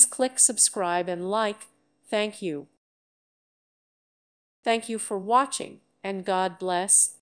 Please click subscribe and like. Thank you. Thank you for watching and God bless.